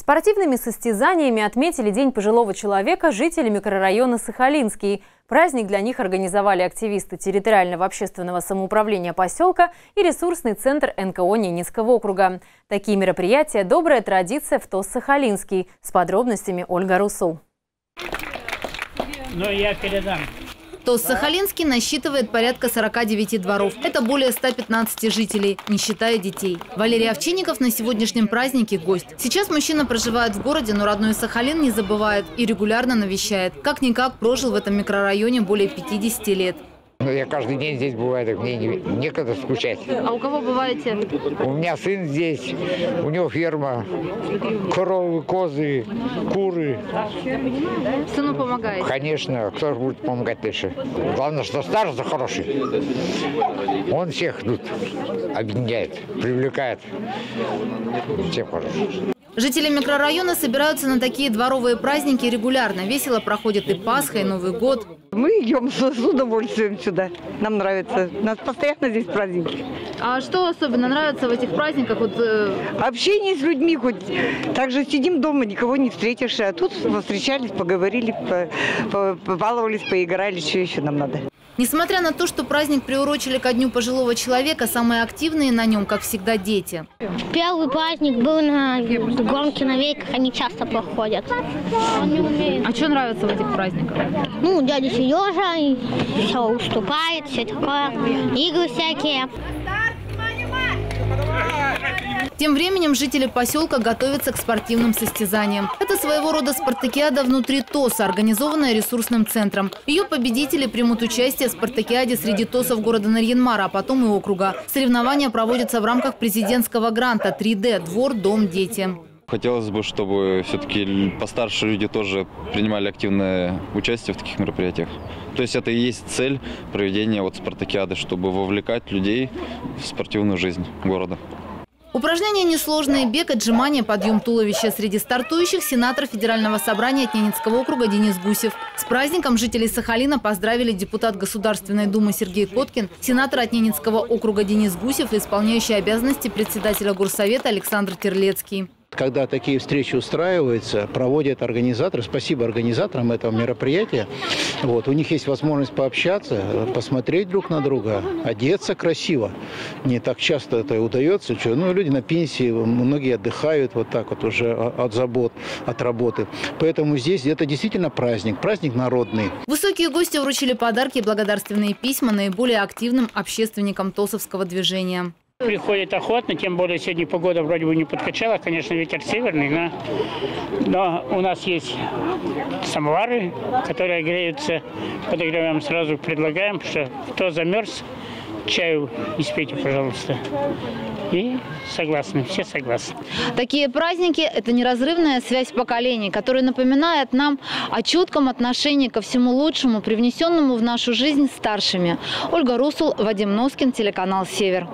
Спортивными состязаниями отметили День пожилого человека жители микрорайона Сахалинский. Праздник для них организовали активисты территориального общественного самоуправления поселка и ресурсный центр НКО Ненецкого округа. Такие мероприятия – добрая традиция в ТОС Сахалинский. С подробностями Ольга Русул. Но я передам. ТОС Сахалинский насчитывает порядка 49 дворов. Это более 115 жителей, не считая детей. Валерий Овчинников на сегодняшнем празднике гость. Сейчас мужчина проживает в городе, но родной Сахалин не забывает и регулярно навещает. Как-никак прожил в этом микрорайоне более 50 лет. Ну, я каждый день здесь бываю, мне не, некогда скучать. А у кого бываете? У меня сын здесь, у него ферма, коровы, козы, куры. Сыну помогаете? Конечно, кто же будет помогать дальше? Главное, что старый, что хороший. Он всех тут объединяет, привлекает. Всем хорошо. Жители микрорайона собираются на такие дворовые праздники регулярно. Весело проходит и Пасха, и Новый год. Мы идем с, удовольствием сюда. Нам нравится. У нас постоянно здесь праздники. А что особенно нравится в этих праздниках? Вот, э... Общение с людьми хоть. Также сидим дома, никого не встретишь. А тут встречались, поговорили, по, побаловались, поиграли. Что еще нам надо? Несмотря на то, что праздник приурочили ко Дню пожилого человека, самые активные на нем, как всегда, дети. Первый праздник был на гонке на веках, они часто проходят. А что нравится в этих праздниках? Ну, дядя Сережа все уступает, все такое, игры всякие. Тем временем жители поселка готовятся к спортивным состязаниям. Это своего рода спартакиада внутри ТОСа, организованная ресурсным центром. Ее победители примут участие в спартакиаде среди ТОСов города Нарьинмара, а потом и округа. Соревнования проводятся в рамках президентского гранта 3D «Двор, дом, дети». Хотелось бы, чтобы все-таки постарше люди тоже принимали активное участие в таких мероприятиях. То есть это и есть цель проведения вот спартакиады, чтобы вовлекать людей в спортивную жизнь города. Упражнения несложные. Бег, отжимания, подъем туловища. Среди стартующих сенатор Федерального собрания от округа Денис Гусев. С праздником жителей Сахалина поздравили депутат Государственной Думы Сергей Коткин, сенатор от округа Денис Гусев и исполняющий обязанности председателя Горсовета Александр Терлецкий. Когда такие встречи устраиваются, проводят организаторы, спасибо организаторам этого мероприятия, вот, у них есть возможность пообщаться, посмотреть друг на друга, одеться красиво. Не так часто это удается. Что, ну, люди на пенсии, многие отдыхают вот так вот уже от забот, от работы. Поэтому здесь это действительно праздник, праздник народный. Высокие гости вручили подарки и благодарственные письма наиболее активным общественникам ТОСовского движения. Приходит охотно, тем более сегодня погода вроде бы не подкачала, конечно, ветер северный, но, но у нас есть самовары, которые греются, подогреваем сразу, предлагаем, что кто замерз, чаю испейте, пожалуйста. И согласны, все согласны. Такие праздники – это неразрывная связь поколений, которая напоминает нам о чутком отношении ко всему лучшему, привнесенному в нашу жизнь старшими. Ольга Русул, Вадим Носкин, телеканал «Север».